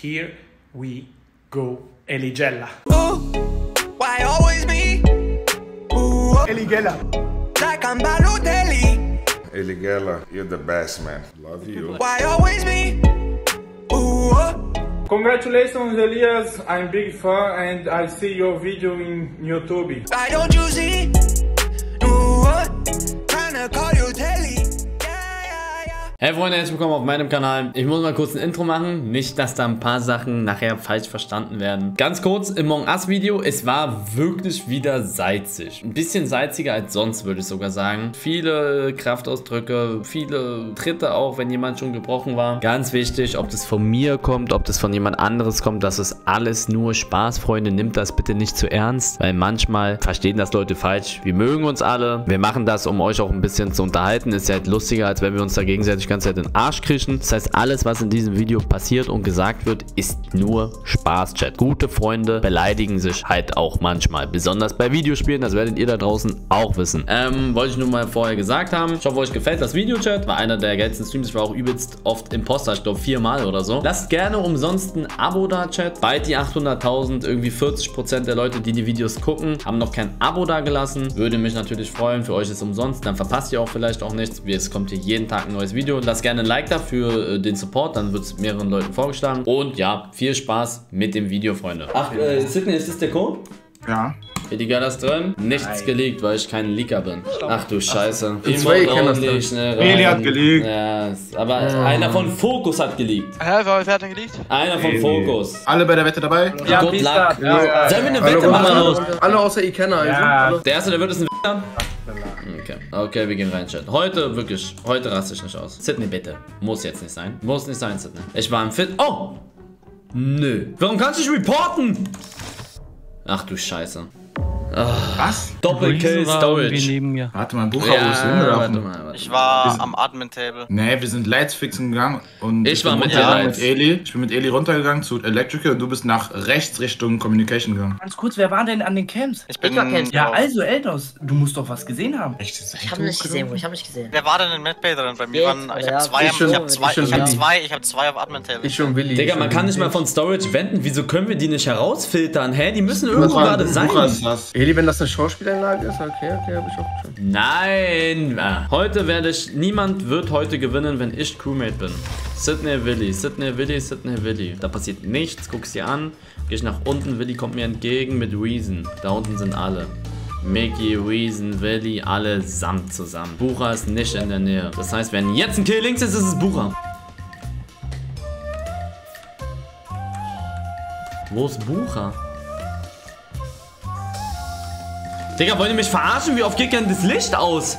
Here we go. Eligella. Ooh, why always me? Ooh, oh. Eligella. like I'm Balotelli. Eligella, you're the best, man. Love you. Why always me? Ooh, oh. Congratulations, Elias. I'm big fan and I see your video in YouTube. why don't you see? Hey Freunde, herzlich willkommen auf meinem Kanal. Ich muss mal kurz ein Intro machen, nicht, dass da ein paar Sachen nachher falsch verstanden werden. Ganz kurz, im Among Us Video, es war wirklich wieder salzig. Ein bisschen salziger als sonst, würde ich sogar sagen. Viele Kraftausdrücke, viele Tritte auch, wenn jemand schon gebrochen war. Ganz wichtig, ob das von mir kommt, ob das von jemand anderes kommt, das ist alles nur Spaß, Freunde. Nimmt das bitte nicht zu ernst, weil manchmal verstehen das Leute falsch. Wir mögen uns alle. Wir machen das, um euch auch ein bisschen zu unterhalten. Ist ja halt lustiger, als wenn wir uns da gegenseitig Zeit in den Arsch kriechen. Das heißt, alles, was in diesem Video passiert und gesagt wird, ist nur Spaß, Chat. Gute Freunde beleidigen sich halt auch manchmal. Besonders bei Videospielen, das werdet ihr da draußen auch wissen. Ähm, wollte ich nur mal vorher gesagt haben. Ich hoffe, euch gefällt das Video, Chat. War einer der geilsten Streams. Ich war auch übelst oft Imposter. Ich glaube, viermal oder so. Lasst gerne umsonst ein Abo da, Chat. Bald die 800.000. Irgendwie 40% der Leute, die die Videos gucken, haben noch kein Abo da gelassen. Würde mich natürlich freuen. Für euch ist es umsonst. Dann verpasst ihr auch vielleicht auch nichts. Es kommt hier jeden Tag ein neues Video. Lasst gerne ein Like da für äh, den Support. Dann wird es mehreren Leuten vorgeschlagen. Und ja, viel Spaß mit dem Video, Freunde. Ach, äh, Sydney, ist das der Code? Ja. Illegal das drin? Nichts geleakt, weil ich kein Leaker bin. Ach du Scheiße. zwei kennen das ordentlich schnell rein. Eli hat geleakt. Ja, aber einer von Focus hat geleakt. Hä, wer, wer hat denn geleakt? Einer von Focus. Alle bei der Wette dabei? Ja, Good Peace luck. Start. Ja. Sollen wir eine Wette machen? Alle außer Ikenna, also. Ja. Der erste, der wird, ist ein Witter. Okay. okay, wir gehen rein, Chat. Heute, wirklich, heute raste ich nicht aus. Sydney, bitte. Muss jetzt nicht sein. Muss nicht sein, Sydney. Ich war im Fit. Oh! Nö. Warum kannst du nicht reporten? Ach du Scheiße. Was? Doppelkill Storage. neben mir. Warte mal, Bucher, wo ist Ja, warte hingelaufen? mal, warte Ich war am Admin-Table. Nee, wir sind Lights fixen gegangen und Ich war bin mit Lights. mit Eli. Ich bin mit Eli runtergegangen zu Electrical und du bist nach rechts Richtung Communication gegangen. Ganz kurz, wer war denn an den Camps? Ich bin. war Camps. Ja, also Eldos, du musst doch was gesehen haben. Echt? Ich habe nicht gesehen. Ich habe nicht gesehen. Wer war denn in Medbay drin? Bei mir waren. Ich hab zwei, Ich ich zwei, ich ich ich auf Admin-Table. Ich schon Willi. Digga, ich man kann nicht mal von Storage wenden. Wieso können wir die nicht herausfiltern? Hä? Die müssen irgendwo gerade sein. Ist das. Eli, wenn das eine Schauspielanlage ist, okay, okay, hab ich auch schon. Nein! Ah, Heute werde ich. Niemand wird heute gewinnen, wenn ich Crewmate bin. Sydney Willy, Sydney Willy, Sydney Willy. Da passiert nichts, guck's dir an. Geh ich nach unten, Willy kommt mir entgegen mit Reason. Da unten sind alle. Mickey, Reason, Willy, alle samt zusammen. Bucher ist nicht in der Nähe. Das heißt, wenn jetzt ein Kill links ist, ist es Bucher. Wo ist Bucher? Digga, wollt ihr mich verarschen? Wie oft geht denn das Licht aus?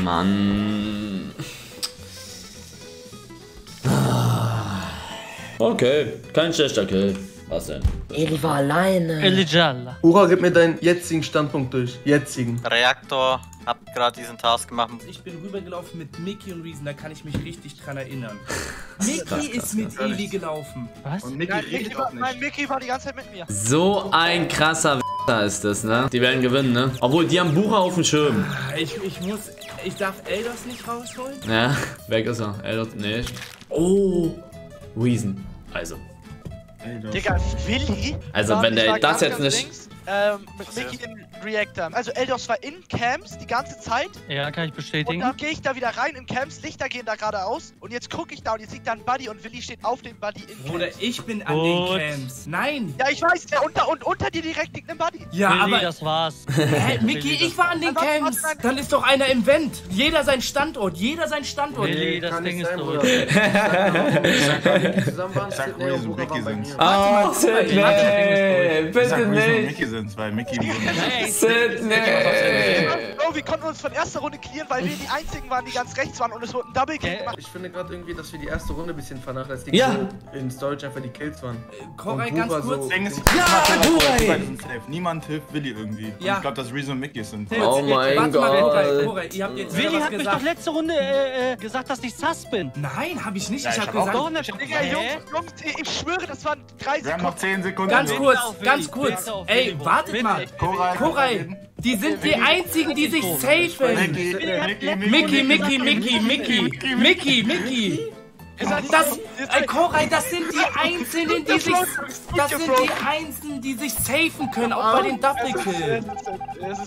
Mann. Ah. Okay, kein schlechter Kill. Was denn? Eli war alleine. Elijalla. Bucher, gib mir deinen jetzigen Standpunkt durch. Jetzigen. Reaktor, hab gerade diesen Task gemacht. Ich bin rübergelaufen mit Mickey und Reason, da kann ich mich richtig dran erinnern. Mickey ist mit Eli gelaufen. Was? Und Mickey redet auch Nein, nicht. Mickey war die ganze Zeit mit mir. So ein krasser W***er ist das, ne? Die werden gewinnen, ne? Obwohl, die haben Bucher auf dem Schirm. Ich, ich muss, ich darf Eldos nicht rausholen? Ja, weg ist er. Ey, das- nee. Oh, Reason. Also. Digga, Willi? Also, wenn der das jetzt nicht- links, ähm, mit Mickey in Reactor. Also Eldos war in Camps die ganze Zeit Ja, kann ich und bestätigen. dann gehe ich da wieder rein in Camps, Lichter gehen da geradeaus und jetzt gucke ich da und jetzt liegt da ein Buddy und Willi steht auf dem Buddy in Camps. ich bin an Gut. den Camps. Nein. Ja, ich weiß, der unter und unter dir direkt liegt ein Buddy. Ja, Willi, aber... das war's. Hä, das ich war an den Was- was Camps. dann- ist doch einer im Vent. Jeder sein Standort, jeder sein Standort. Willi, das Kann Ding nicht ist durch. Sag Sag Sydney und bei sind's. Oh, Sydney! Sag Bitte Reason und nicht! Mickey sind's, weil Mickey. Sydney! Bro, wir konnten uns von erster Runde clearen, weil wir die einzigen waren, die ganz rechts waren und es wurde ein Double Kill gemacht. Ich finde gerade irgendwie, dass wir die erste Runde ein bisschen vernachlässigen. Ja. In Storage einfach die Kills waren. Koray, Und ganz kurz. so- Ja, Koray! Niemand hilft Willi irgendwie. Und Ja. Ich glaube, dass Reason und Mickey sind. Oh mein Warte mal, Koray, Gott! Koray, ihr habt jetzt Willi hat mich doch letzte Runde äh, äh, gesagt, dass ich sass bin. Nein, hab ich nicht. Ja, ich ich hab hab auch gesagt... Doch. Digga, Jungs, Jungs, ich ich schwöre, das waren drei Wir haben noch Sekunden. 10 Sekunden. Ganz kurz, ganz kurz. Ey, wartet mal. Koray, die sind die einzigen, die sich safen. Mickey, Mickey, Mickey, Mickey, Mickey, Mickey, Mickey, Mickey. Das, ey, Koray, das sind die Einzelnen, die sich, das sind die Einzelnen, die sich safen können, auch bei den Double Kill.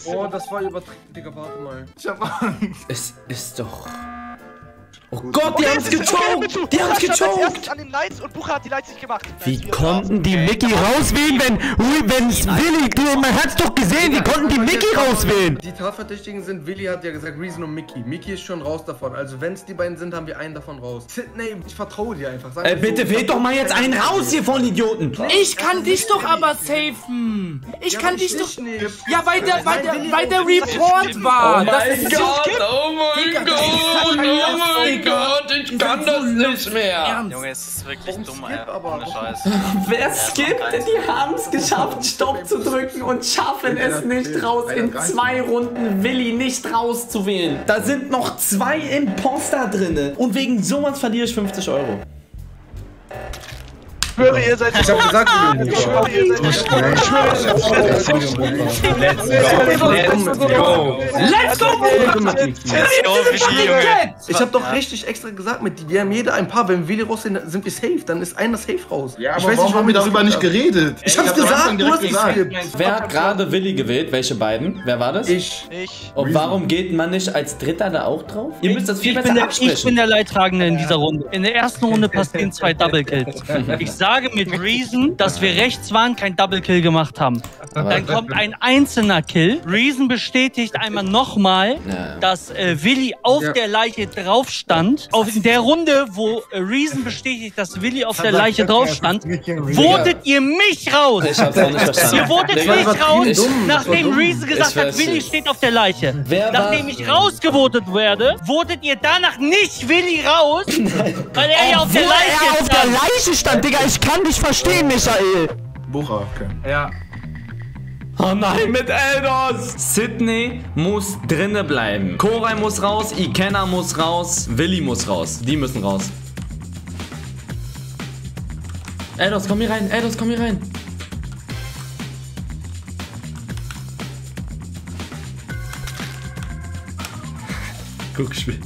Oh, das war übertrieben, Digga, warte mal. Ich hab Angst. Es ist doch... Oh Gott, die haben's gechoked! Die haben's gechoked! an den Lights und Bucher hat die Lights nicht gemacht. Wie konnten die Mickey rauswählen, wenn, wenn Willi, du, man hat's doch gesehen, wie konnten die Mickey rauswählen? Die Tatverdächtigen sind, Willi hat ja gesagt, Reason und Mickey. Mickey ist schon raus davon. Also wenn es die beiden sind, haben wir einen davon raus. Sydney, ich vertraue dir einfach. Sag Äh, bitte so, wählt doch mal jetzt einen raus hier von Idioten! Ich kann dich doch aber safen. Ich kann dich ich doch... nicht. Ja, weil der, weil der, weil der. Report war. Oh Das mein Gott, oh mein Gott, oh mein Digga. Gott, ich kann das nicht mehr. Ernst. Junge, es ist wirklich dumm, skip ey. aber? Ohne Scheiß. Wer skippt? Die haben es geschafft, Stopp zu drücken und schaffen es nicht raus, in zwei Runden Willi nicht rauszuwählen. Da sind noch zwei Imposter drinne. Und wegen sowas verliere ich 50 Euro. Ich schwöre, ihr seid Ich hab gesagt, Willi. Ich schwöre, ihr seid Let's go! Let's go, Willi, Junge. Ich hab doch richtig extra gesagt mit die, wir haben jeder ein paar. Wenn Willi raus sind, sind wir safe. Dann ist einer safe raus. Ja, ich aber warum haben wir darüber nicht geredet? Ich hab's gesagt, du hast geskippt. Wer hat gerade Willi gewählt? Welche beiden? Wer war das? Ich. Ich. Und warum geht man nicht als Dritter da auch drauf? Ihr müsst das viel Ich besser bin, der, ich absprechen. bin der Leidtragende in dieser Runde. In der ersten Runde passieren zwei Double Kills. Ich sage mit Reason, dass wir rechts waren, kein Double Kill gemacht haben. Dann kommt ein einzelner Kill. Reason bestätigt einmal nochmal, Ja. dass äh, Willi auf Ja. der Leiche drauf stand. Auf in der Runde, wo äh, Reason bestätigt, dass Willi auf der Leiche drauf stand, votet ihr mich raus. Ich hab's auch nicht verstanden. Ihr votet mich raus, war nachdem. Reason gesagt Ich hat, Willi nicht. steht auf der Leiche. Wer Nachdem ich rausgevotet werde, votet ihr danach nicht Willi raus, weil er ja auf der Leiche er auf der stand. Leiche stand, Digga, ich kann dich verstehen, Michael. Bucher, okay. Ja. Oh nein, mit Eldos! Sydney muss drinne bleiben. Koray muss raus, Ikenna muss raus, Willi muss raus. Die müssen raus. Eldos, komm hier rein. Eldos, komm hier rein. Guck, Spiel.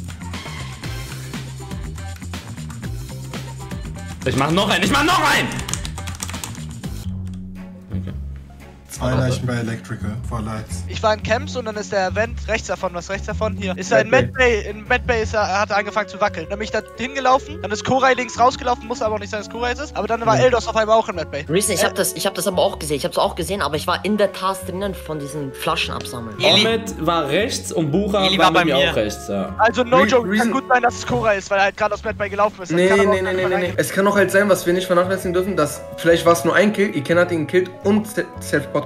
Ich mach noch einen, ich mach noch einen! Zwei Leichen bei Electrical, vor Lights. Ich war in Camps und dann ist der Vent rechts davon, was rechts davon hier. Ist er in Medbay, in Medbay ist er, er hat angefangen zu wackeln. Dann bin ich da hingelaufen, dann ist Koray links rausgelaufen, muss aber auch nicht sein, dass Koray es ist. Aber dann war Eldos auf einmal auch in Medbay. Reason, ich hab das, ich hab das aber auch gesehen. Ich hab's auch gesehen, aber ich war in der Task drinnen von diesen Flaschen absammeln. Ahmed war rechts und Bucher Eli war, war bei mir mir. auch rechts, ja. Also no Re- joke, Reason- kann gut sein, dass es Koray ist, weil er halt gerade aus Medbay gelaufen ist. Das Nee, nee, auch nee, nee, nee, nee. Es kann auch halt sein, was wir nicht vernachlässigen dürfen, dass vielleicht war es nur ein Kill, Iken hat ihn gekillt und Se-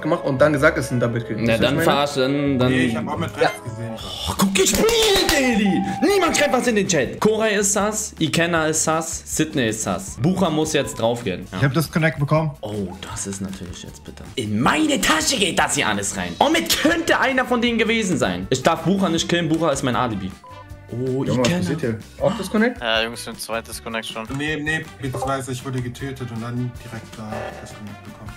Self-Spot gemacht und dann gesagt, es ist ein Double-Kill. Na, dann verarscht, dann, dann... Nee, ich hab auch mit rechts gesehen. Oh, guck, gespielt, Eli! Niemand schreibt was in den Chat. Koray ist sass, Ikenna ist sass, Sydney ist sass. Bucher muss jetzt draufgehen. Ich hab das Connect bekommen. Oh, das ist natürlich jetzt bitter. In meine Tasche geht das hier alles rein. Und mit könnte einer von denen gewesen sein. Ich darf Bucher nicht killen, Bucher ist mein Alibi. Oh, Junge, was Ikenna. passiert hier? Auch das Connect? Ja, Jungs, ein zweites Connection. Nee, nee, beziehungsweise ich wurde getötet und dann direkt da das Connect bekommen.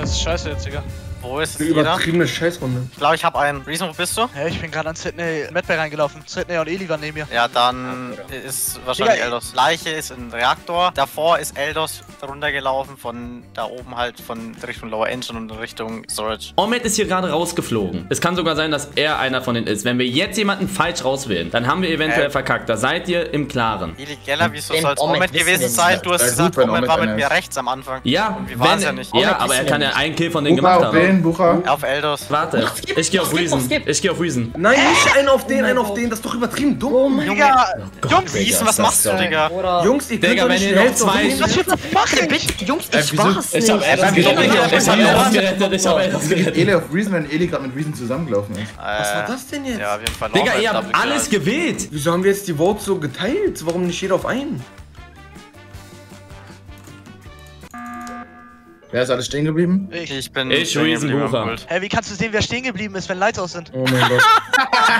Das ist scheiße jetzt, Digga. Wo ist Eine jeder? übertriebene Scheißrunde. Ich glaube, ich habe einen. Reason, wo bist du? Ja, ich bin gerade an Sydney Medbay reingelaufen. Sydney und Eli waren neben mir. Ja, dann ist wahrscheinlich Digga, Eldos. Leiche ist im Reaktor. Davor ist Eldos runtergelaufen von da oben halt von Richtung Lower Engine und Richtung Storage. Ahmed ist hier gerade rausgeflogen. Es kann sogar sein, dass er einer von denen ist. Wenn wir jetzt jemanden falsch rauswählen, dann haben wir eventuell Äh. verkackt. Da seid ihr im Klaren. Ili Geller, wieso soll es wissen gewesen sein? Du hast Ja, gesagt, Omet war mit mir rechts am Anfang. Ja, Und wie war es ja nicht? ja, aber er kann ja einen Kill von denen gemacht haben. Wen, Bucher? Auf Eldos. Warte, ich gehe auf Reason. Ich gehe auf Reason. Nein, nicht einen auf den, einen auf den, das ist doch übertrieben dumm. Digga, Jungs, Reason, was machst du, Digga? Oder. Jungs, ihr könnt doch nicht Hälfte zwei- was für fucking Bitte, Jungs, Äh, ich wieso- war's Ich hab nicht. Ich hab Eldos gerettet. Ich hab Eldos gerettet. Eli auf Reason, wenn Eli gerade mit Reason zusammengelaufen ist? Was war das denn jetzt? Ja, auf jeden Fall. Digga, ihr habt alles gewählt. Wieso haben wir jetzt die Votes so geteilt? Warum nicht jeder auf einen? Wer ist alles stehen geblieben? Ich. Ich bin. Ich, stehen Reason geblieben am Bucher. Pult. Hä, wie kannst du sehen, wer stehen geblieben ist, wenn Lights aus sind? Oh mein Gott.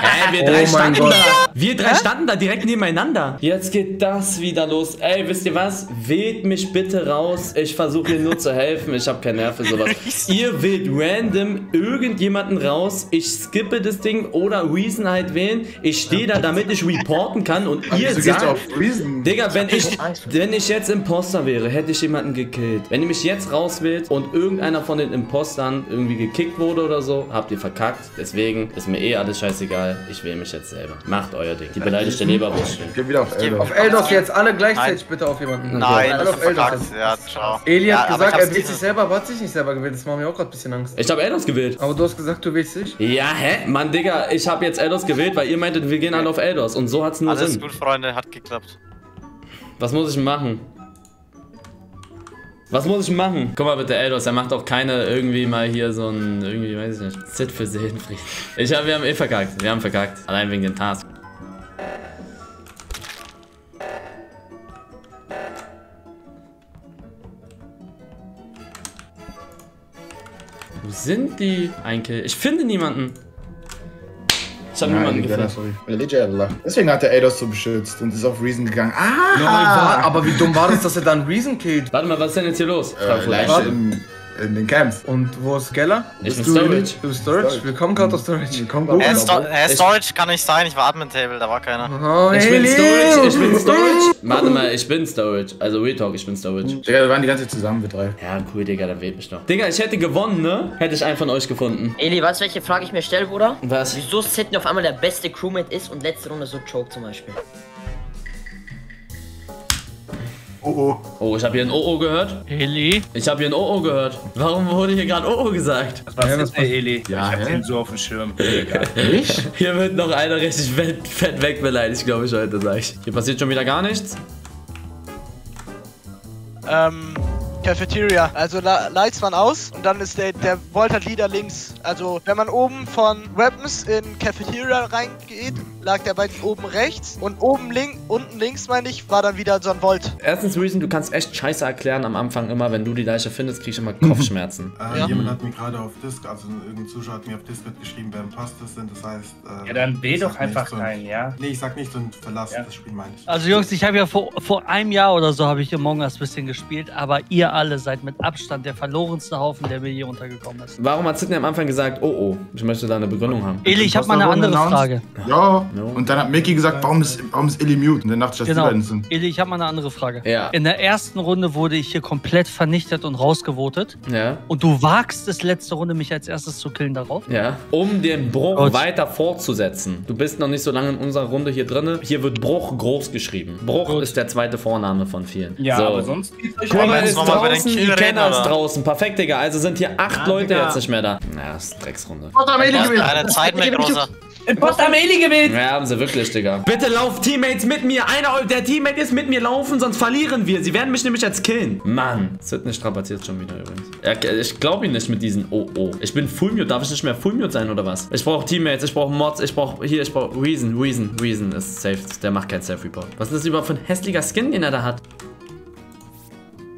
Hä, wir Oh drei mein standen Gott. da. Wir drei standen da direkt nebeneinander. Jetzt geht das wieder los. Ey, wisst ihr was? Wählt mich bitte raus. Ich versuche hier nur zu helfen. Ich habe keine Nerven für sowas. ihr wählt random irgendjemanden raus. Ich skippe das Ding oder Reason halt wählen. Ich stehe da, damit ich reporten kann und ihr gehst du sagt... auf Reason? Digga, wenn ich, wenn ich jetzt Imposter wäre, hätte ich jemanden gekillt. Wenn ihr mich jetzt rauswählt und irgendeiner von den Impostern irgendwie gekickt wurde oder so, habt ihr verkackt. Deswegen ist mir eh alles scheißegal. Ich wähle mich jetzt selber. Macht euer Ding. Die beleidigte Leberwurst. Geh wieder auf Elder. Auf Eldos jetzt alle gleichzeitig bitte auf jemanden. Nein, alle das auf Eldos. Ja, ciao. Eli Ja, hat aber gesagt, er wählt sich selber, aber hat sich nicht selber gewählt. Das macht mir auch gerade ein bisschen Angst. Ich habe Eldos gewählt. Aber du hast gesagt, du wählst dich? Ja, hä? Mann, Digga, ich habe jetzt Eldos gewählt, weil ihr meintet, wir gehen alle auf Eldos. Und so hat's nur Alles Sinn. gut, Freunde, hat geklappt. Was muss ich machen? Was muss ich machen? Guck mal bitte, Eldos, er macht auch keine irgendwie mal hier so ein, irgendwie, weiß ich nicht, Sit für Seelenfrieden. Ich hab, wir haben eh verkackt. Wir haben verkackt. Allein wegen den Task. Wo sind die? Ein. Ich finde niemanden. Niemanden Nein, gefunden. sorry. Legit, Allah. Deswegen hat er Eldos so beschützt und ist auf Reason gegangen. Ah! War, aber wie dumm war das, dass er dann Reason killt? Warte mal, was ist denn jetzt hier los? Äh, Leiche in, in den Camps. Und wo ist Geller? Ich bin Storage. Du bist Storage? Storage. Willkommen gerade auf Storage. Willkommen, Äh. Sto äh, Storage kann nicht sein, ich war Admin-Table, da war keiner. Oh, Ich bin Eli. Storage, ich bin Storage. Warte mal, ich bin Storage. Also Real Talk, ich bin Storage. Digga, wir waren die ganze Zeit zusammen, wir drei. Ja, cool, Digga, dann wählt mich doch. Digga, ich hätte gewonnen, ne? Hätte ich einen von euch gefunden. Eli, weißt du, welche Frage ich mir stelle, Bruder? Was? Wieso Sidney auf einmal der beste Crewmate ist und letzte Runde so choke zum Beispiel? Oh oh. Oh, ich habe hier ein OO gehört. Eli. Ich habe hier ein OO gehört. Warum wurde hier gerade OO gesagt? Was war das, Eli? Ja, ich hab den so auf dem Schirm. Egal. Ich? Hier wird noch einer richtig fett, fett wegbeleidigt, glaube ich, heute, sag ich. Hier passiert schon wieder gar nichts. Ähm, Cafeteria. Also Lights waren aus und dann ist der, der Volta Leader links. Also wenn man oben von Weapons in Cafeteria reingeht, lag der bei oben rechts und oben link, unten links meine ich, war dann wieder so ein Volt. Erstens, Reason, du kannst echt scheiße erklären am Anfang immer, wenn du die Leiche findest, krieg ich immer Kopfschmerzen. Äh, Ja. Jemand hat mir gerade auf Discord, also irgendein Zuschauer hat mir auf Discord geschrieben, wer Imposters sind. Das heißt. Äh, Ja, dann wähl ich doch einfach rein, ja? Nee, ich sag nichts und verlass das Spiel, meine ich. Also Jungs, ich habe ja vor, vor einem Jahr oder so habe ich Among Us ein bisschen gespielt, aber ihr alle seid mit Abstand der verlorenste Haufen, der mir hier untergekommen ist. Warum hat Sidney am Anfang gesagt, oh oh, ich möchte da eine Begründung haben? Eli, ich habe mal eine Imposter andere Frage. Ja. Und dann hat Mickey gesagt, warum ist, warum ist Illy mute? Und dann dachte ich, dass Genau. die beiden sind. Eli, ich habe mal eine andere Frage. Ja. In der ersten Runde wurde ich hier komplett vernichtet und rausgevotet. Ja, Und du wagst es letzte Runde, mich als erstes zu killen darauf? ja. Um den Bruch Gut. weiter fortzusetzen. Du bist noch nicht so lange in unserer Runde hier drin. Hier wird Bruch groß geschrieben. Bruch ist der zweite Vorname von vielen. Ja, so. aber sonst geht's euch wir ist draußen, Kill die Kenner ist oder? draußen. Perfekt, Digga. Also sind hier acht Ah, Leute Digga. jetzt nicht mehr da. Ja, das ist Drecksrunde. Was haben Eli gewählt? Keine Zeit mehr, großer. Imposter haben Eli gewählt! Ja, haben sie wirklich, Digga. Bitte lauft Teammates mit mir. Einer der Teammate ist mit mir laufen, sonst verlieren wir. Sie werden mich nämlich jetzt killen. Mann. Sidney strapaziert schon wieder übrigens. Ja, ich glaube ihn nicht mit diesen Oh oh. Ich bin Fullmute. Darf ich nicht mehr Fullmute sein oder was? Ich brauche Teammates, ich brauche Mods, ich brauche hier, ich brauche Reason. Reason, Reason ist safe. Der macht kein Self-Report. Was ist das überhaupt für ein hässlicher Skin, den er da hat?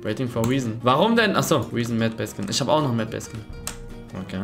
Waiting for Reason. Warum denn? Achso, Reason Mad Base Skin. Ich habe auch noch Mad Base Skin. Okay.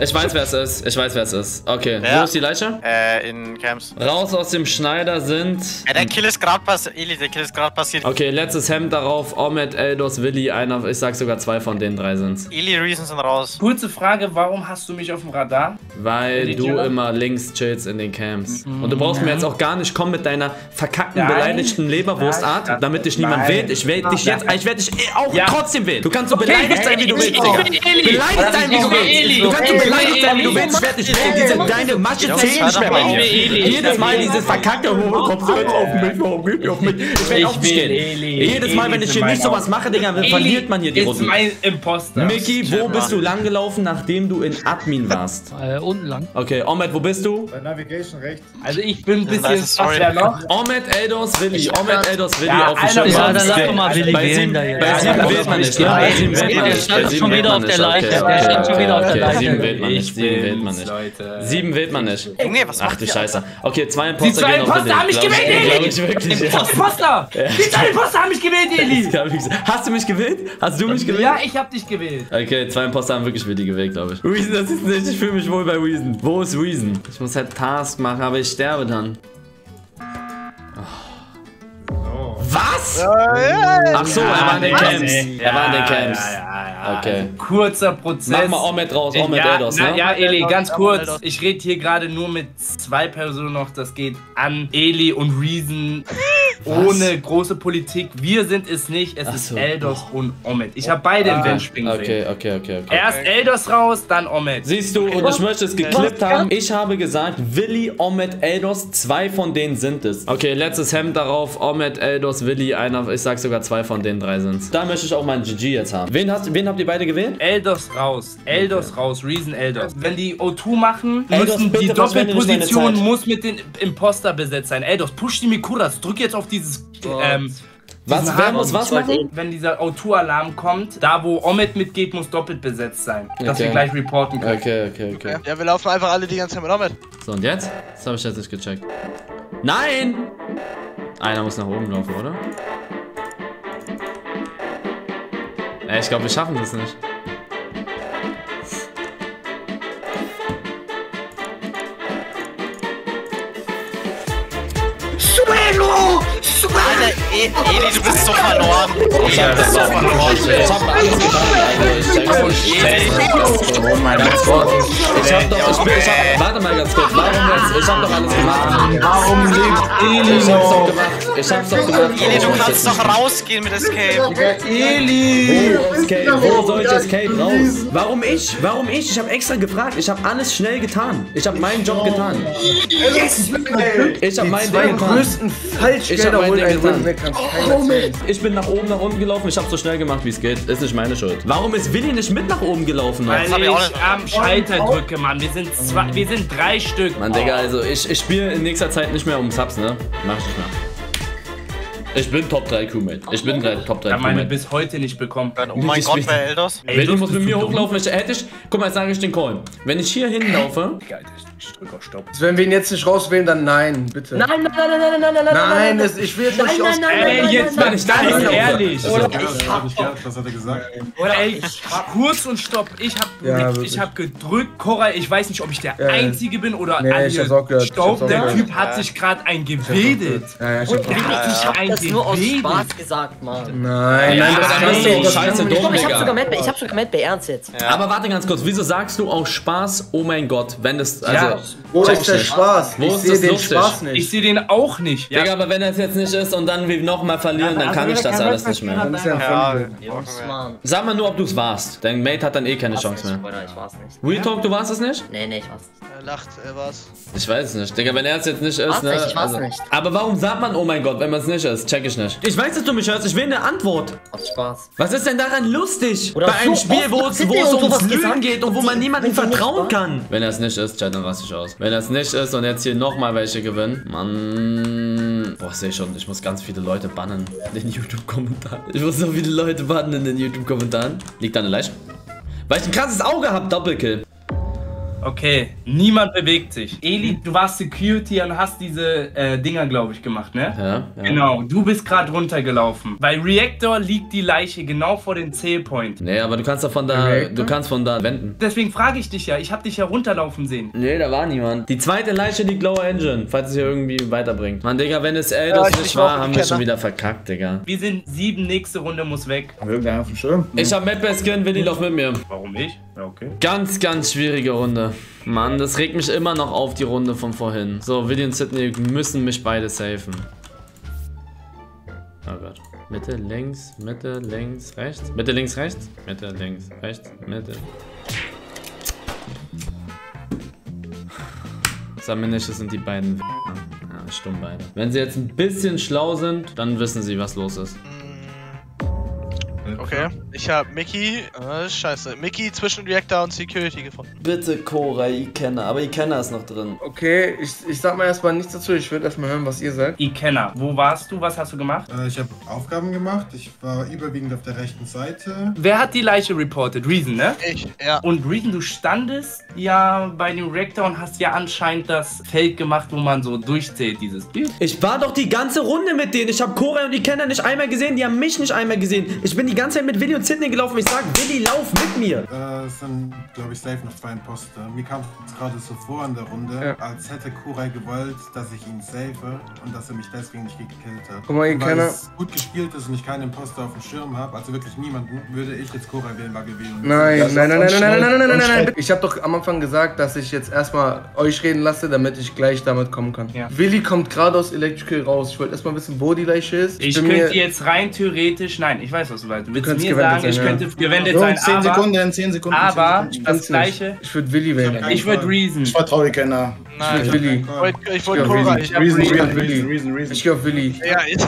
Ich weiß, wer es ist. Ich weiß, wer es ist. Okay, Ja. wo ist die Leiche? Äh, in Camps. Raus aus dem Schneider sind. Ja, der Kill ist gerade passiert. Eli, der Kill ist gerade passiert. Okay, letztes Hemd darauf. Ahmed, Eldos, Willi, einer. Ich sag sogar zwei von den drei sind's. Eli Reason sind raus. Kurze Frage, warum hast du mich auf dem Radar? Weil du Jilla? immer links chillst in den Camps. Und du brauchst mir jetzt auch gar nicht kommen mit deiner verkackten, Nein. beleidigten Leberwurstart, Nein. damit dich niemand Nein. wählt. Ich wähle dich jetzt. Ich werde dich eh auch Ja. trotzdem wählen. Du kannst so Okay, beleidigt sein, wie du willst, ich Digga. Beleidigt sein, wie du willst. Eli. Du kannst so beleidigt sein, wie du willst. Ich werde dich. Diese, deine Masche zählen auf. Jedes Mal dieses verkackte, oh, kommst du jetzt auf mich, warum geht ihr auf mich? Ich werde auf dich. Jedes Mal, wenn ich ist hier nicht sowas mache, Digga, verliert man hier die ist Runden. mein Imposter. Mickey, wo bist du lang gelaufen, nachdem du in Admin warst? Äh, unten lang. Okay, Ahmed, wo bist du? Bei Navigation rechts. Also ich bin ein bisschen da noch. Ahmed, Eldos, Willi. Ahmed, Eldos, Willi Ja, auf dem einer Schirm. Ja, dann lass doch mal Willi bei wählen sieben, da jetzt. bei Ja, sieben ja, wählt man nicht? Bei sieben wählt man der nicht. stand Bei sieben schon wieder auf der. Leiche. Der stand schon wieder auf der Leiche. Sieben wählt wählt man Ich nicht. Sieben wählt man bin's, nicht. Leute. Sieben nicht. Junge, was Ach du Scheiße. Okay, zwei Die Imposter zwei gehen auf Imposter haben mich gewählt, Eli! Imposter! Die zwei Imposter haben mich gewählt, Eli! Hast du mich gewählt? Hast du mich gewählt? Ja, ich hab dich gewählt. Okay, zwei Imposter haben wirklich Willi gewählt, glaube ich. Reason, das ist nicht. Ich fühle mich wohl bei Reason. Wo ist Reason? Ich muss halt Task machen, aber ich sterbe dann. Was? Ach so, er war in den Camps. Er war in den Camps. Okay. Kurzer Prozess. Mach mal Ahmed raus, Ahmed ja, Eldos, na, ne? Ja, Eli, ganz kurz. Ich rede hier gerade nur mit zwei Personen noch. Das geht an Eli und Reason. Ohne große Politik. Wir sind es nicht. Es Ach ist so. Eldos und Omed. Ich habe beide im Bench springen Okay, sehen. okay, okay, okay. Erst Eldos raus, dann Omed. Siehst du, und ich möchte es geklippt haben. Ich habe gesagt, Willi, Ahmed, Eldos, zwei von denen sind es. Okay, letztes Hemd darauf, Ahmed, Eldos, Willi, einer, ich sag sogar zwei von den drei sind Da möchte ich auch meinen GG jetzt haben. Wen, hast, wen habt ihr beide gewählt? Eldos raus. Eldos raus. Reason Eldos. Wenn die O2 machen, Eldos, müssen die bitte deine Doppelposition muss mit den Imposter besetzt sein. Eldos, push die Mikuras. Drück jetzt auf dieses. Ähm, Was, wer muss was machen? Wenn dieser O2-Alarm kommt, da wo Omet mitgeht, muss doppelt besetzt sein. Dass Okay. wir gleich reporten können. Okay, okay, okay. Ja, wir laufen einfach alle die ganze Zeit mit Ahmed. So, und jetzt? Das habe ich jetzt nicht gecheckt. Nein! Einer muss nach oben laufen, oder? Ey, ich glaube, wir schaffen das nicht. Alter, E- Eli, du bist so verloren. Ich hab das auch verloren. Ich hab alles getan, Alter. Ich. Oh mein Gott. Hab doch, ich bin, ich hab, warte mal ganz kurz. Warum jetzt? Ich hab doch alles gemacht. Warum lebt Eli Ich hab's doch noch? gemacht. Ich hab's doch gemacht. Eli, du kannst doch rausgehen mit Escape. Eli! Wo, Escape, wo soll ich Escape raus? Warum ich? Warum ich? Ich habe extra gefragt. Ich habe alles schnell getan. Ich habe meinen Job getan. Ich habe meinen Ding getan. größten Ich hab Falschgelder holen Ding einen erzählen. Ich bin nach oben, nach unten gelaufen. Ich habe so schnell gemacht, wie es geht. Ist nicht meine Schuld. Warum ist Willi nicht mit nach oben gelaufen? Weil hab ich auch ich nicht. am Schalter drücke, Mann. Wir sind zwei, wir sind drei Stück. Mann, Digga, also ich, ich spiele in nächster Zeit nicht mehr um Subs, ne? Mach ich nicht mehr. Ich bin Top 3 Crewmate. Ich bin drei- Top 3 Ich habe meine bis heute nicht bekommen. Oh mein Ich Gott, wer? Ey, Willi du muss mit mir hochlaufen. Ich, hätte ich, guck mal, jetzt sage ich den Call. Wenn ich hier hinlaufe, ich drück auf Stopp. Also wenn wir ihn jetzt nicht rauswählen, dann nein, bitte. Nein, nein, nein, nein, nein, nein, nein, nein, Nein, das, ich will jetzt Nein, nicht nein, aus... nein, Ey, nein, jetzt nein, mal nein, ganz nein, nein. ehrlich. Das hat er nicht gehört, was hat er gesagt? Oder ey, kurz und stopp. Ich hab, Ja, ich hab gedrückt, Koray. Ich weiß nicht, ob ich der Ja. Einzige bin oder Nee, alle ich hab's auch gehört. Ich Stopp, auch der gehört. Typ hat sich gerade ein gewedelt. Ja, ich hab's auch Ich hab das nur aus. Spaß gesagt, Mann. Nein, nein, das nicht. auch Das scheiße dumm. nicht. Ich hab sogar mit, ich hab sogar Ernst jetzt. Aber warte ganz kurz, wieso sagst du aus Spaß, oh mein Gott, wenn das, also, Ja. Wo ist der nicht. Spaß? Wo Ich ist sehe den lustig? Spaß Ich nicht. sehe den auch nicht. Ja. Digga, aber wenn das jetzt nicht ist und dann wir nochmal verlieren, dann kann ich das alles nicht mehr. Das ist ja Ja. Sag mal nur, ob du es warst. Dein Mate hat dann eh keine Chance mehr. Ich war's nicht. Real Talk, du warst es nicht? Nee, nee, ich war's nicht. Er lacht, er war's. Ich weiß es nicht. Digga, wenn er es jetzt nicht ist, War's ne? ich war's nicht. Aber warum sagt man, oh mein Gott, wenn man es nicht ist? Check ich nicht. Ich weiß, dass du mich hörst. Ich will eine Antwort. Aus Spaß. Was ist denn daran lustig? Oder Bei einem so Spiel, wo es, ums Lügen geht und wo man niemandem vertrauen kann. Wenn er es nicht ist, Chat, dann raste ich aus. Wenn es nicht ist und jetzt hier nochmal welche gewinnen, Mann. Boah, sehe schon, ich muss ganz viele Leute bannen in den YouTube-Kommentaren. Ich muss so viele Leute bannen in den YouTube-Kommentaren. Liegt da eine Leiche? Weil ich ein krasses Auge hab, Doppelkill. Okay, niemand bewegt sich. Eli, du warst Security und hast diese äh, Dinger, glaube ich, gemacht, ne? Ja, ja. Genau, du bist gerade runtergelaufen. Bei Reactor liegt die Leiche genau vor dem Zählpoint. Nee, aber du kannst doch von da, du kannst von da wenden. Deswegen frage ich dich ja, ich habe dich ja runterlaufen sehen. Nee, da war niemand. Die zweite Leiche liegt Lower Engine, falls es hier irgendwie weiterbringt. Mann, Digga, wenn es Eldos Ja, ich- nicht ich war haben wir schon wieder verkackt, Digga. Wir sind sieben, nächste Runde muss weg. Irgendwer auf dem Schirm. Ich hab Map Skin, Willi, lauf mit mir. Warum ich? Okay. Ganz, ganz schwierige Runde. Mann, das regt mich immer noch auf, die Runde von vorhin. So, Willi und Sydney müssen mich beide safen. Oh Gott. Mitte, links, Mitte, links, rechts. Mitte, links, rechts. Mitte, links, rechts. Mitte. Saminische sind die beiden. Ja, stumm beide. Wenn sie jetzt ein bisschen schlau sind, dann wissen sie, was los ist. Okay. Ich habe Mickey, äh, scheiße, Mickey zwischen Reactor und Security gefunden. Bitte Cora, Ikenna. Aber Ikenna ist noch drin. Okay, ich, ich sag mal erstmal nichts dazu. Ich würde erstmal hören, was ihr sagt. Ikenna, wo warst du? Was hast du gemacht? Äh, ich habe Aufgaben gemacht. Ich war überwiegend auf der rechten Seite. Wer hat die Leiche reported? Reason, ne? Ich, ja. Und Reason, du standest ja bei dem Reactor und hast ja anscheinend das Feld gemacht, wo man so durchzählt, dieses Bild. Ich war doch die ganze Runde mit denen. Ich habe Cora und Ikenna nicht einmal gesehen. Die haben mich nicht einmal gesehen. Ich bin die ganze Zeit mit Willi und Sidney gelaufen. Ich sag, Willi, lauf mit mir. Äh, es sind, glaube ich, safe noch zwei Imposter. Mir kam es gerade so vor in der Runde, als hätte Kurai gewollt, dass ich ihn save und dass er mich deswegen nicht gekillt hat. Guck mal, ihr Kenner- es gut gespielt ist und ich keinen Imposter auf dem Schirm habe, also wirklich niemanden, würde ich jetzt Kurai wählen, weil wir wählen. Nein, Das nein, nein, nein, nein, nein, nein, nein, nein, nein, nein. Ich habe doch am Anfang gesagt, dass ich jetzt erstmal euch reden lasse, damit ich gleich damit kommen kann. Ja. Willi kommt gerade aus Electrical raus. Ich wollte erstmal wissen, wo die Leiche ist. Ich bin könnte jetzt rein theoretisch, nein, ich weiß, was du weißt. Du könntest mir gewendet sagen, ich sein, ja. könnte gewendet So, sein, 10 aber, Sekunden, 10 Sekunden. aber 10 Sekunden. das gleiche, Ich würde Willi wählen. ich würde Reason. Ich vertraue dir keiner. Nein, Ich Willi. ich wollte ich Ich Cora. Willi. Ich hab Reason, Ich. Ich gehe auf Willi. Ja, ich,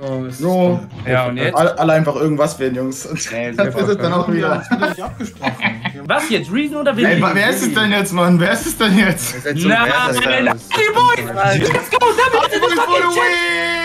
Oh, So. Ja, und jetzt? Alle, alle einfach irgendwas wählen, Jungs. Nee, Das ist es dann auch wieder. Das wird nicht abgesprochen. Was jetzt, Reason oder Willi? Ey, wer ist es denn jetzt, Mann? Wer ist es denn jetzt? Alter. die Boys! Let's go, damit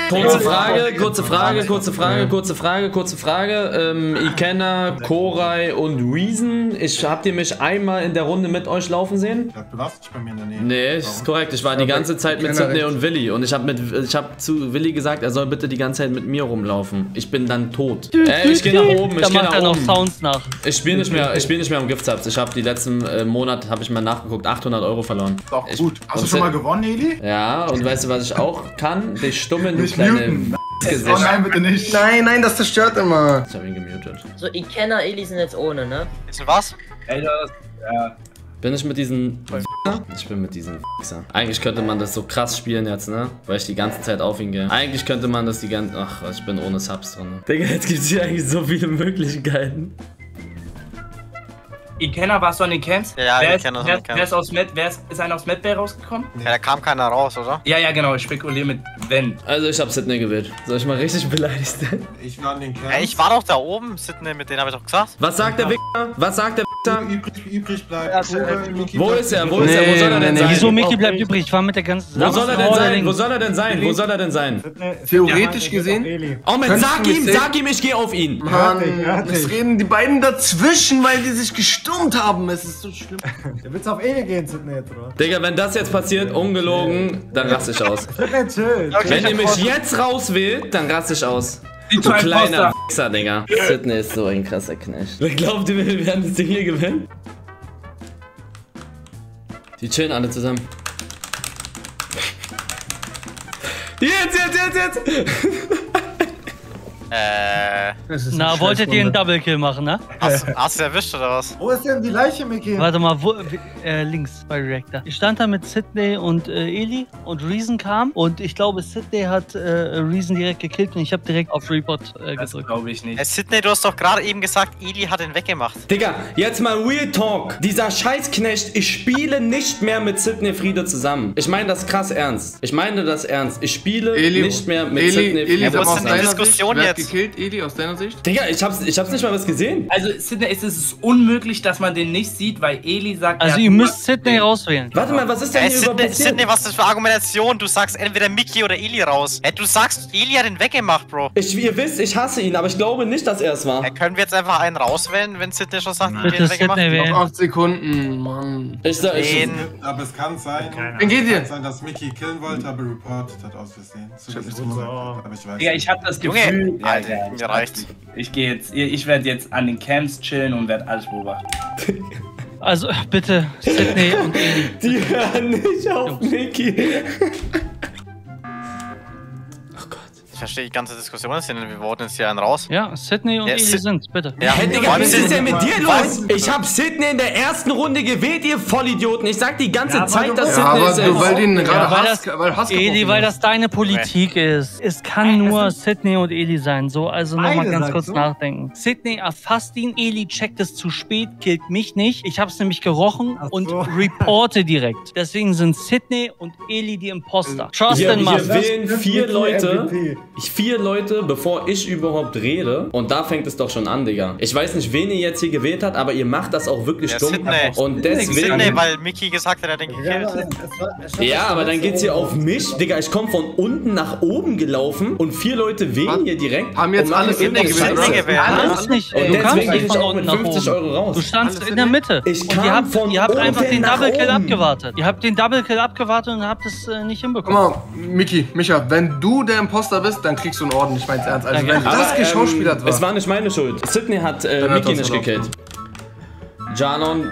Kurze Frage, kurze Frage, kurze Frage, kurze Frage, kurze Frage. Ähm, Ikenna, Korai und Reason. Ich habt ihr mich einmal in der Runde mit euch laufen sehen? Du warst nicht bei mir in der Nähe. Nee, ist korrekt. Ich war die ganze Zeit mit Sidney und Willi und ich habe mit ich habe zu Willi gesagt, er soll bitte die ganze Zeit mit mir rumlaufen. Ich bin dann tot. Ey, ich gehe nach oben, ich gehe macht er nach noch oben. Sounds nach. Ich spiele nicht mehr, ich spiele nicht mehr um Giftsubs. Ich habe die letzten äh, Monat habe ich mal nachgeguckt, 800 Euro verloren. Doch, Ich- gut. Hast du schon mal gewonnen, Eli? Ja, und weißt du, was ich auch kann? Dich stummeln, du Nicht kleine. Gesicht. Oh nein, bitte nicht. Nein, nein, das zerstört immer. Ich habe ihn gemutet. So, Ikenna, Eli sind jetzt ohne, ne? Ist was? Ey, das, ja. Bin ich mit diesen Ich bin mit diesen. Eigentlich könnte man das so krass spielen jetzt, ne? Weil ich die ganze Zeit auf ihn gehe. Eigentlich könnte man das die ganze... Ach, ich bin ohne Subs drin. Digga, jetzt gibt es hier eigentlich so viele Möglichkeiten. Ikenna, warst du an den Camps? Ja, ja, wer ich ist, kenn das an wer, wer ist aus Met, wer ist, ist einer aus Medbay rausgekommen? Ja, da kam keiner raus, oder? Ja, ja, genau, ich spekuliere mit wenn. Also ich habe Sydney gewählt. Soll ich mal richtig beleidigt sein? Ich war an den Camps. Ja, ich war doch da oben, Sydney, mit denen habe ich doch gesagt. Was sagt der Wichser? Was sagt der Wichser? Übrig, übrig bleibt. Ja, äh, Wo ist er? Wo ist er? Wo soll er denn sein? Wieso Mickey bleibt übrig? Ich war mit der ganzen Wo soll er denn sein? Wo soll er denn sein? Wo soll er denn sein? Theoretisch gesehen. Oh, man, Könntest sag ihm, sehen? sag ihm, ich gehe auf ihn. Mann, es reden die beiden dazwischen, weil die sich gestürmt haben. Es ist so schlimm. Du willst auf Eli gehen, Sidney, jetzt, oder? Digga, wenn das jetzt passiert, ungelogen, dann raste ich aus. Wenn ihr mich jetzt rauswählt, dann raste ich aus. Du zwei kleiner. Wichser, Digga. Sydney ist so ein krasser Knecht. Wer glaubt ihr, wir werden das Ding hier gewinnen? Die chillen alle zusammen. Jetzt, jetzt, jetzt, jetzt! Äh, Na, wolltet ihr einen Double Kill machen, ne? hast, hast du erwischt oder was? Wo ist denn die Leiche, Mickey? Warte mal, wo, äh, links bei Reactor. Ich stand da mit Sidney und äh, Eli und Reason kam und ich glaube, Sidney hat äh, Reason direkt gekillt und ich habe direkt auf Report äh, Das gedrückt. glaube ich nicht. Äh, Sydney, du hast doch gerade eben gesagt, Eli hat ihn weggemacht. Digga, jetzt mal Real Talk. Dieser Scheißknecht, ich spiele nicht mehr mit Sidney Friede zusammen. Ich meine das krass ernst. Ich meine das ernst. Ich spiele Eli, nicht mehr mit Eli, Sidney Eli, Friede aus denn die deiner Diskussion Sicht, wer hat jetzt? Gekillt, Eli, aus deiner Sicht? Digga, ich hab's, ich hab's nicht mal was gesehen. Also, Sidney, es ist unmöglich, dass man den nicht sieht, weil Eli sagt. Also ihr müsst Sidney rauswählen. Warte mal, was ist denn Ey, hier passiert? Sydney, was ist das für Argumentation? Du sagst entweder Mickey oder Eli raus. Ey, du sagst, Eli hat ihn weggemacht, Bro. Ich, ihr wisst, ich hasse ihn, aber ich glaube nicht, dass er es war. Ey, können wir jetzt einfach einen rauswählen, wenn Sydney schon sagt, Bitte ihn weggemacht? Sidney Noch wählen. 8 Sekunden, Mann. Ich sag, ich, Den. Aber es kann sein, Wen geht es ihr? kann sein, dass Mickey killen wollte, aber reported hat aus Versehen. So es gesagt hat, aber ich weiß Ja, nicht. ich habe das Junge, Gefühl. Alter, ja, mir ich, reicht's. ich gehe jetzt, ich werde jetzt an den Camps chillen und werde alles beobachten. Also bitte, Sidney und Eli. die hören nicht auf Mickey. Ich verstehe die ganze Diskussion nicht, wir voten jetzt hier einen raus. Ja, Sidney und Ja, Eli sind, bitte. Ja, Hey, Digga, was ist denn mit dir Was? los? Ich hab Sidney in der ersten Runde gewählt, ihr Vollidioten. Ich sag die ganze Ja, Zeit, dass Ja, Sidney aber es du, ist. weil den gerade Ja, weil Hass, das- weil Hass Eli, weil ist. das deine Politik ist. Es kann nur Sidney und Eli sein. So, also nochmal ganz kurz du? nachdenken. Sidney erfasst ihn, Eli checkt es zu spät, killt mich nicht. Ich hab's nämlich gerochen Ach und so. reporte direkt. Deswegen sind Sidney und Eli die Imposter. Trust Hier, in hier Must. wählen vier Leute. MVP. Vier Leute, bevor ich überhaupt rede. Und da fängt es doch schon an, Digga. Ich weiß nicht, wen ihr jetzt hier gewählt habt, aber ihr macht das auch wirklich Ja, dumm. Sydney. Und deswegen. Sydney, weil Mickey gesagt hat, er hat den gekillt. Ja, aber dann geht's hier auf mich. Digga, ich komme von unten nach oben gelaufen und vier Leute wählen hier direkt. Haben jetzt alle Sydney gewählt, Alles nicht. Und Du kamst deswegen nicht gehe ich von auch unten mit nach 50 oben. Euro raus. Du standst in der Mitte. Ich und kam ihr habt, von ihr habt einfach den Double Kill abgewartet. Ihr habt den Double Kill abgewartet und habt es äh, nicht Guck hinbekommen. mal, Miki, Micha, wenn du der Imposter bist, dann kriegst du einen Orden, ich mein's ernst. Also wenn Aber, das geschauspielert ähm, war. Es war nicht meine Schuld. Sydney hat äh, Dann Mickey nicht gekillt. Janon.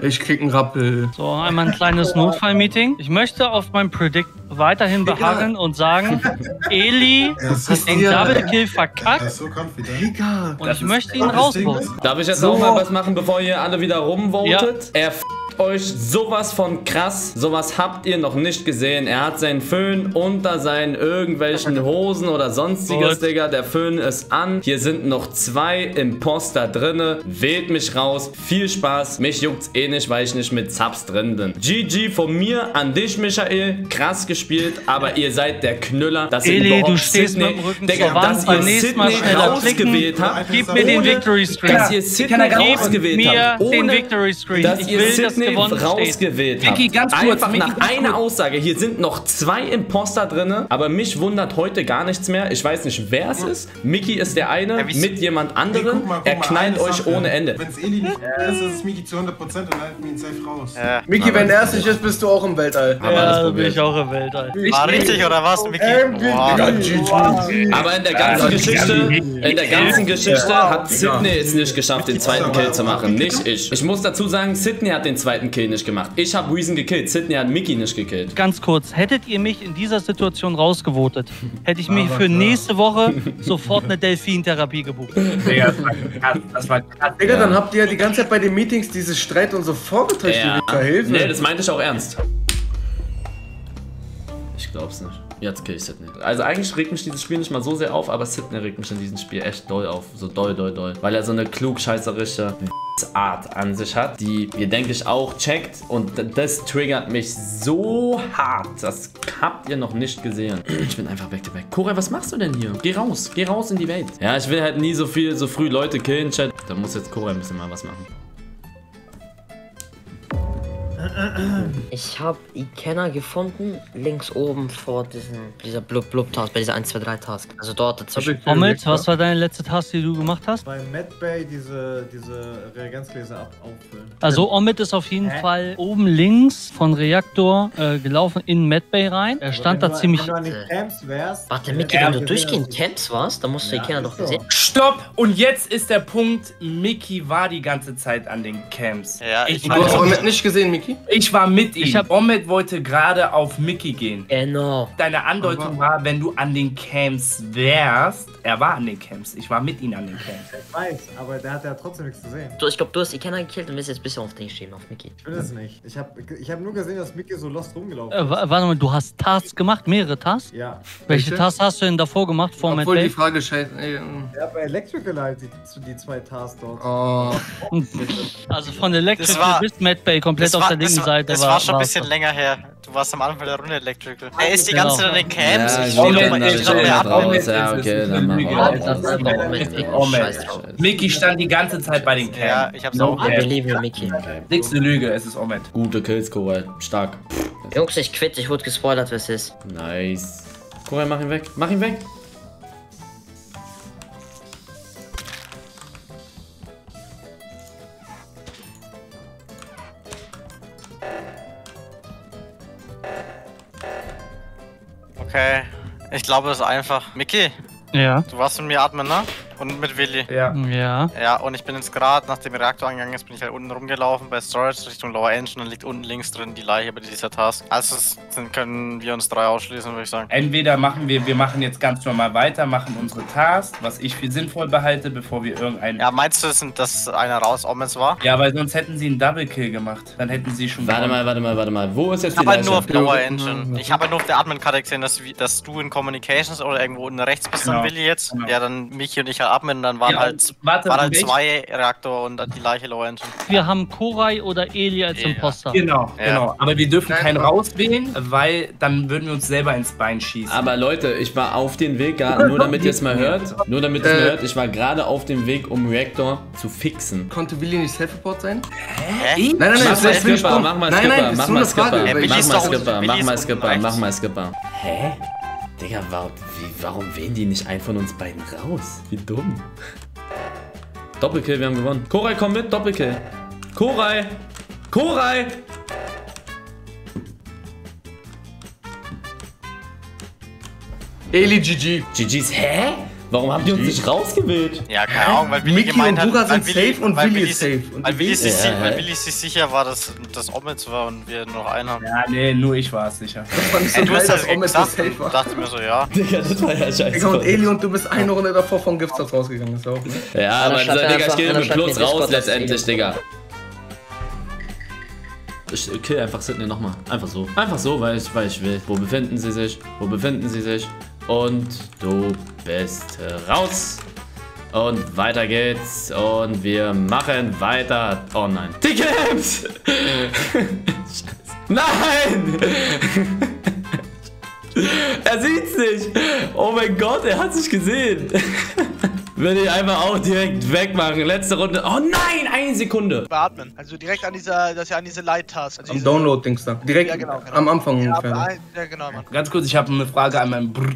Ich krieg einen Rappel. So, einmal ein kleines Notfallmeeting. Ich möchte auf meinem Predict weiterhin beharren und sagen, Eli Das hat ist den ja- Double Kill Er verkackt ist so und ich möchte ihn rausvoten. Darf ich jetzt So. auch mal was machen, bevor ihr alle wieder rumvotet? Er euch sowas von krass. Sowas habt ihr noch nicht gesehen. Er hat seinen Föhn unter seinen irgendwelchen Hosen oder sonstiges, Gut. Digga. Der Föhn ist an. Hier sind noch zwei Imposter drinne. Wählt mich raus. Viel Spaß. Mich juckt's eh nicht, weil ich nicht mit Subs drin bin. GG von mir an dich, Michael. Krass gespielt, aber ihr seid der Knüller. Dass ihr Eli, überhaupt du stehst Sydney- mit dem Rücken Digga, zur Wand. dass ihr Sydney schneller rausgewählt habt. Gib mir den Victory Screen. Dass ihr Sydney Gib rausgewählt mir habt. den Ohne- Victory Screen. Dass ihr Sydney gewonnen steht. rausgewählt habt. Mickey, ganz kurz, Einfach Mickey, nach einer. Aussage. Hier sind noch zwei Imposter drin, aber mich wundert heute gar nichts mehr. Ich weiß nicht, wer es ist. Mickey ist der eine mit jemand anderem. Guck mal, guck er knallt euch Sache. ohne Ende. Wenn es Eli nicht ist, ist es Miki zu 100% und halten wir ihn safe raus. Miki, wenn er es nicht ist, bist du auch im Weltall. Ja, da bin ich auch im Weltall. War richtig oder was, Mickey? Boah. Aber in der ganzen Geschichte, in der ganzen Geschichte hat Sydney es nicht geschafft, den zweiten Kill zu machen. Nicht ich. Ich muss dazu sagen, Sydney hat den zweiten Kill nicht gemacht. Ich habe Reason gekillt. Sydney hat Mickey nicht gekillt. Ganz kurz, hättet ihr mich in dieser Situation rausgevotet, hätte ich mich für nächste Woche sofort eine Delfin-Therapie gebucht. Digga, das war krass. Das war krass. Digga, dann habt ihr ja die ganze Zeit bei den Meetings dieses Streit und so vorgetäuscht, Ja. Hilfe. Nee, das meinte ich auch ernst. Ich glaub's nicht. Jetzt kill ich Sydney. Also eigentlich regt mich dieses Spiel nicht mal so sehr auf, aber Sydney regt mich in diesem Spiel echt doll auf. So doll, doll, doll. Weil er so eine klugscheißerische Art an sich hat, die ihr, denke ich, auch checkt. Und das triggert mich so hart. Das habt ihr noch nicht gesehen. Ich bin einfach back to back. Cora, was machst du denn hier? Geh raus. Geh raus in die Welt. Ja, ich will halt nie so viel, so früh Leute killen, Chat. Da muss jetzt Cora ein bisschen mal was machen. Ich habe Ikenna gefunden, links oben vor diesem, dieser Blub-Blub-Task, bei dieser 1, 2, 3 Task. Also dort dazwischen. Omid, was war deine letzte Task, die du gemacht hast? Bei Medbay diese, diese Reagenzgläser ab auffüllen. Also Omid ist auf jeden Hä? Fall oben links von Reaktor äh, gelaufen in Medbay rein. Er stand wenn da ziemlich... Wenn du an den Camps wärst. Warte, Micky, Ja, wenn du durchgehend Camps warst, dann musst du Ja, Ikenna doch so. gesehen. Stopp! Und jetzt ist der Punkt, Mickey war die ganze Zeit an den Camps. Ja, ich, Du hast Omid nicht gesehen, Miki? Ich war mit ihm. Ich hab- Omid wollte gerade auf Mickey gehen. Genau. Deine Andeutung war, wenn du an den Camps wärst. Er war an den Camps. Ich war mit ihm an den Camps. Ich weiß, aber der hat ja trotzdem nichts gesehen. Du, ich glaube, du hast Ikenna gekillt und willst jetzt ein bisschen auf den schieben, auf Mickey. Ich will es nicht. Ich habe ich hab nur gesehen, dass Mickey so lost rumgelaufen Äh, wa- warte mal, du hast Tasks gemacht? Mehrere Tasks? Ja. Welche Welche? Tasks hast du denn davor gemacht, vor Obwohl die Medbay? Frage scheiße. ey, ähm, Ja, bei Electrical halt die, die zwei Tasks dort. Oh. Also von Electrical Das war- bis Medbay komplett Das auf war, der linken das, Seite das war war schon ein bisschen länger her. Du warst am Anfang der Runde Electrical. Er ist die Genau. ganze Zeit an den Camps. Ja, ich will will doch dann mal, ich glaub, schon mit hat raus. Ja, es. okay, dann machen Omid. Mickey. Stand die ganze Zeit bei den Camps. Ja, ich hab's No auch. I believe you, Mickey. Nächste Lüge, es ist Omid. Gute Kills, Cora. Stark. Jungs, ich quitte, ich wurde gespoilert, was ist. Nice. Cora, mach ihn weg. Mach ihn weg. Okay. Ich glaube, es ist einfach. Mickey, Ja. du warst mit mir atmen, ne? Und mit Willi. Ja. Ja. Ja, und ich bin jetzt gerade, nachdem der Reaktor angegangen ist, bin ich halt unten rumgelaufen bei Storage Richtung Lower Engine und liegt unten links drin die Leiche bei dieser Task. Also dann können wir uns drei ausschließen, würde ich sagen. Entweder machen wir, wir machen jetzt ganz normal weiter, machen unsere Task, was ich für sinnvoll behalte, bevor wir irgendeinen. Ja, meinst du, dass- einer raus Omens war? Ja, weil sonst hätten sie einen Double Kill gemacht. Dann hätten sie schon. Warte gewonnen. mal, warte mal, warte mal. Wo ist jetzt Ich habe die halt nur auf Leiche? Lower Engine. Ich habe halt nur auf der Admin-Karte gesehen, dass, dass du in Communications oder irgendwo unten rechts bist, dann Genau. Willi jetzt. Genau. Ja, dann Michi und ich halt Admin und dann waren Ja, halt, warte, waren halt zwei Reaktor und dann die Leiche Lower Engine. Wir haben Korai oder Eli als Imposter. Genau, Ja. genau. Aber wir dürfen keinen rauswählen, weil dann würden wir uns selber ins Bein schießen. Aber Leute, ich war auf dem Weg, nur damit ihr es mal hört, nur damit ihr es mal Äh. hört, ich war gerade auf dem Weg, um Reactor zu fixen. Konnte Willi nicht Self-Report sein? Hä? Nein, nein, nein, Mach mal Skipper, mach mal Skipper, mach mal. Skipper, mach mal Skipper, mach mal Skipper, mach mal Skipper. Hä? Digga, warum, wie, warum wählen die nicht einen von uns beiden raus? Wie dumm. Doppelkill, wir haben gewonnen. Koray, komm mit, Doppelkill. Koray! Koray! Eli GG. GG's, hä? Warum haben die uns nicht rausgewählt? Ja, keine Ahnung, weil Willi Mickey gemeint und hat, Buga weil sind Willi, safe und Willi ist safe. Und Weil Willi, sich, Ja, weil? Willi sich sicher war, dass das Omets war und wir nur noch einen haben. Ja, nee, nur ich war es sicher. Das war nicht so Ey, du hast dass das Omet so gesagt safe war. dachte mir so, ja. Digga, das war ja scheiße. Digga, und Eli und du bist eine Runde davor vom Giftstars rausgegangen. Ist auch, ne? Ja, aber Digga, ich gehe einer mit Plus raus letztendlich, ich- Digga. Ich kill einfach Sydney nochmal. Einfach so. Einfach so, weil ich, weil ich will. Wo befinden sie sich? Wo befinden sie sich? Und du bist raus. Und weiter geht's. Und wir machen weiter. Oh nein. Scheiße. Nein! er sieht's nicht. Oh mein Gott, er hat sich gesehen. Würde ich einfach auch direkt wegmachen. Letzte Runde. Oh nein, eine Sekunde. Beatmen. Also direkt an dieser, das ist ja an diese Light-Task. Also Am diese- Download-Dings da. Direkt Ja, genau, genau. am Anfang Ja, ungefähr. ein- ja, genau, Mann. Ganz kurz, ich habe eine Frage an meinen Brr.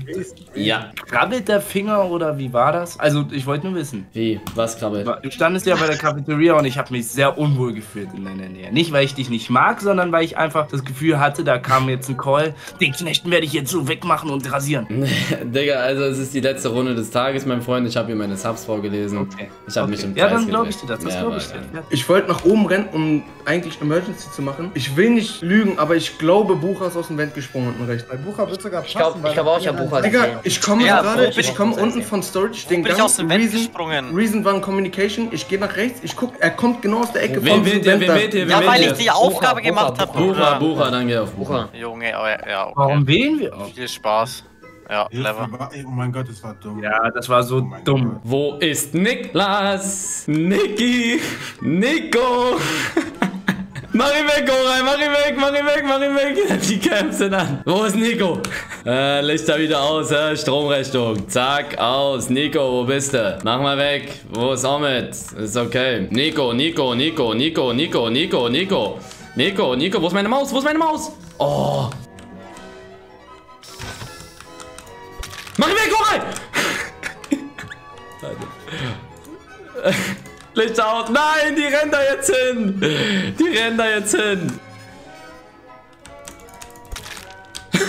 Ja. Krabbelt der Finger oder wie war das? Also, ich wollte nur wissen. Wie? Was krabbelt? Du standest ja bei der Cafeteria und ich habe mich sehr unwohl gefühlt in deiner Nähe. Nicht, weil ich dich nicht mag, sondern weil ich einfach das Gefühl hatte, da kam jetzt ein Call. Den Knechten werde ich jetzt so wegmachen und rasieren. Digga, also es ist die letzte Runde des Tages, mein Freund. Ich habe hier meine Subs vorgelesen. Okay. Ich habe Okay. mich im Ja, Kreis dann glaube ich dir das. Das Ja, glaube ich dir. Ja. Ich wollte nach oben rennen, um eigentlich Emergency zu machen. Ich will nicht lügen, aber ich glaube, Bucher ist aus dem Vent gesprungen unten rechts. Bei Bucher wird sogar passen, Ich glaube glaub auch, ich habe Bucher Digga, ich komme Ja, gerade, wo ich ich? komme unten von Storage, den bin ich aus dem Vent Reason, gesprungen? Reason war Communication. Ich gehe nach rechts, ich guck, er kommt genau aus der Ecke von ihr? Vent Ja, weil ich die Aufgabe gemacht habe. Bucher, Bucher, dann geh auf Bucher. Junge, oh, ja, ja, okay. Warum wählen wir auch? Viel Spaß. Ja, clever. Hilfe, Oh mein Gott, das war dumm. Ja, das war so Oh dumm. Wo ist Niklas? Niki? Nico? Mach ihn weg, Koray, mach ihn weg, mach ihn weg, mach ihn weg. Die Camps sind an. Wo ist Nico? Äh, Lichter wieder aus, hä? Stromrechnung. Zack, aus. Nico, wo bist du? Mach mal weg. Wo ist Omid? Ist okay. Nico, Nico, Nico, Nico, Nico, Nico, Nico. Nico, Nico, wo ist meine Maus? Wo ist meine Maus? Oh. Licht aus. Nein, die rennen da jetzt hin. Die rennen da jetzt hin.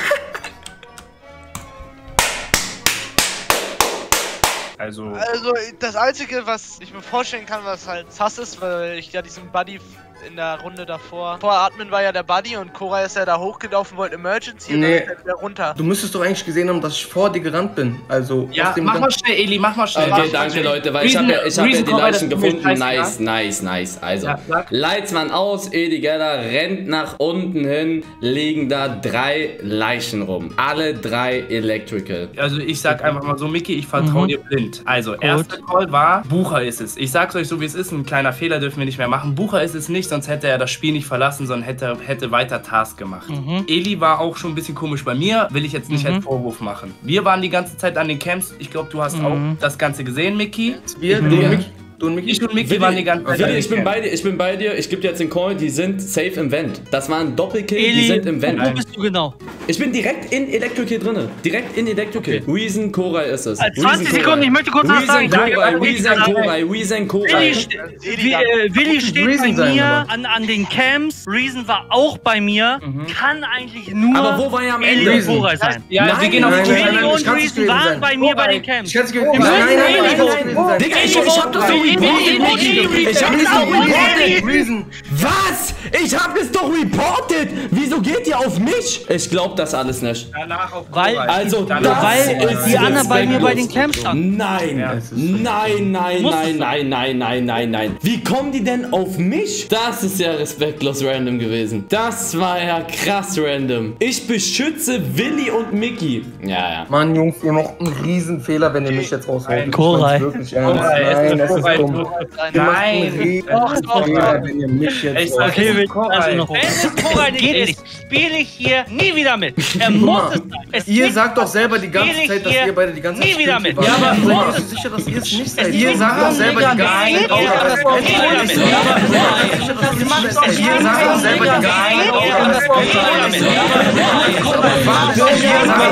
Also, Also das Einzige, was ich mir vorstellen kann, was halt sass ist, weil ich ja diesen Buddy in der Runde davor. Vor Atmen war ja der Buddy und Cora ist ja da hochgelaufen, wollte Emergency und Nee. dann ist er wieder runter. Du müsstest doch eigentlich gesehen haben, dass ich vor dir gerannt bin. Also ja, aus dem mach mal schnell, Eli, mach mal schnell. Okay, Mach danke schnell. Leute, weil ich habe ja, ich hab ja Reason die Leichen gefunden. Nice, nice, nice. Also, Ja. Lights waren aus, Edi Geller rennt nach unten hin, liegen da drei Leichen rum. Alle drei Electrical. Also ich sag einfach mal so, Mickey, ich vertraue Mhm. dir blind. Also, erster Call war, Bucher ist es. Ich sag's euch so, wie es ist, ein kleiner Fehler dürfen wir nicht mehr machen. Bucher ist es nicht, sonst hätte er das Spiel nicht verlassen, sondern hätte, hätte weiter Task gemacht. Mhm. Eli war auch schon ein bisschen komisch bei mir, will ich jetzt nicht Mhm. als Vorwurf machen. Wir waren die ganze Zeit an den Camps. Ich glaube, du hast Mhm. auch das Ganze gesehen, Mickey. Wir, Ich du und Mickey. Du und Mickey. Ich und Mickey Willi, waren die ganze Zeit Willi, ich bin bei dir, ich bin bei dir. Ich gebe dir jetzt den Call, die sind safe im Vent. Das war ein Doppelkill, die Eli, sind im Vent. wo bist du genau? Ich bin direkt in Electrical drinne. Direkt in Electrical. Reason Koray ist es. Äh, 20 Sekunden, ich möchte kurz was Reason sagen. Koray, Reason ja, Koray, Reason Koray. Willi, ste- Wi- äh, Willi steht bei Reason sein, mir an, an den Camps. Reason war auch bei mir. Kann eigentlich nur Aber wo war er am Eli Ende? und Reason. Koray sein. Ja, Nein, wir gehen auf nein, die nein, Eli nein, und nicht Reason waren bei mir bei den Camps. Ich Eli, nein, nein. Digga, ich, Eli, hab das Eli, reported! Ich hab es doch reported! Was? Ich hab es doch reported! Wieso geht ihr auf mich? Ich glaub das alles nicht. Danach auf Weil, Also, Danach- das weil ist die Anna bei mir bei den. Camps stand. Nein, nein, nein, nein, nein, nein, nein, nein, nein. Wie kommen die denn auf mich? Das ist ja respektlos random gewesen. Das war ja krass random. Ich beschütze Willi und Mickey. Ja, ja. Mann, Jungs, ihr macht einen Riesenfehler, wenn ihr mich jetzt raushaut. Koray. Wirklich ernst. Nein, ist das ist Macht Nein. Doch, doch, wenn ihr mich Ich jetzt sag, raushaut. es ist Also noch, wenn es Koray nicht. geht, spiele ich hier nie wieder mit. Er muss es sein. Es Ihr sagt doch selber die ganze ich Zeit, dass ihr beide die ganze Zeit nie wieder mit. Ja, aber- Seid ihr sicher, dass ihr es nicht seid? Ihr sagt doch selber Digga, die ganze nein, Zeit, Digga, das ihr sagt doch selber die ganze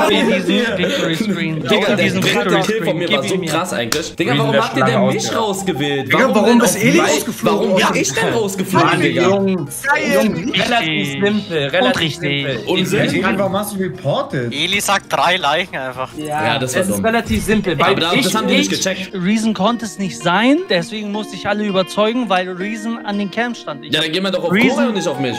diesen Victory Screen. Digga, der Kill von mir war so krass eigentlich. Digga, warum habt ihr denn mich ausgegangen. rausgewählt? Digga, warum ist Eli rausgeflogen? Warum bin ich denn rausgeflogen, Digga? Jungs, Jungs, relativ simpel, relativ richtig. simpel. Unsinn. Eli, warum hast du reported? Eli sagt drei Leichen einfach. Ja, das war es ist dumm. relativ simpel, weil Aber das, ich, das haben die nicht ich, gecheckt. Reason konnte es nicht sein, deswegen musste ich alle überzeugen, weil Reason an den Camps stand. Ich Ja, dann gehen wir doch auf Reason- und nicht auf mich.